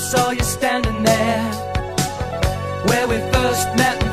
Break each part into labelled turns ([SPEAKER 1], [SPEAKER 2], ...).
[SPEAKER 1] saw you standing there where we first met.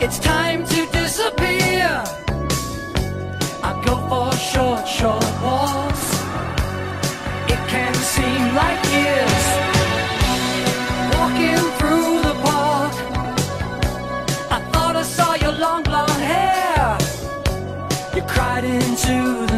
[SPEAKER 1] It's time to disappear. I go for short, short walks. It can seem like years. Walking through the park. I thought I saw your long blonde hair. You cried into the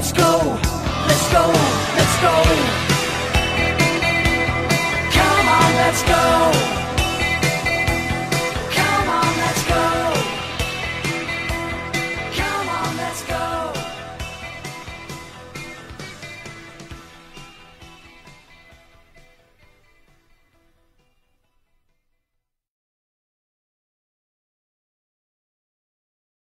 [SPEAKER 1] Let's go, let's go, let's go. Come on, let's go.